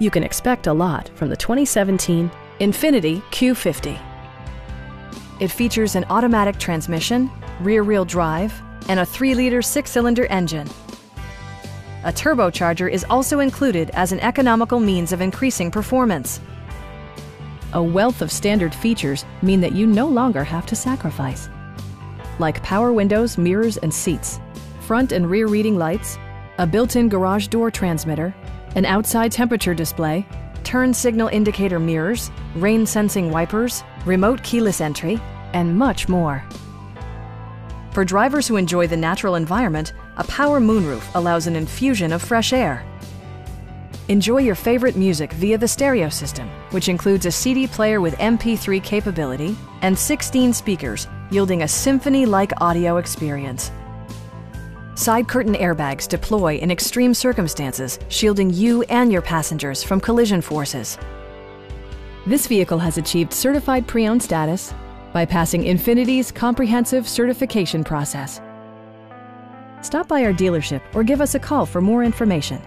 You can expect a lot from the 2017 Infiniti Q50. It features an automatic transmission, rear-wheel drive, and a 3-liter six-cylinder engine. A turbocharger is also included as an economical means of increasing performance. A wealth of standard features mean that you no longer have to sacrifice. Like power windows, mirrors, and seats, front and rear reading lights, a built-in garage door transmitter, an outside temperature display, turn signal indicator mirrors, rain sensing wipers, remote keyless entry, and much more. For drivers who enjoy the natural environment, a power moonroof allows an infusion of fresh air. Enjoy your favorite music via the stereo system, which includes a CD player with MP3 capability and 16 speakers, yielding a symphony-like audio experience. Side curtain airbags deploy in extreme circumstances, shielding you and your passengers from collision forces. This vehicle has achieved certified pre-owned status by passing Infiniti's comprehensive certification process. Stop by our dealership or give us a call for more information.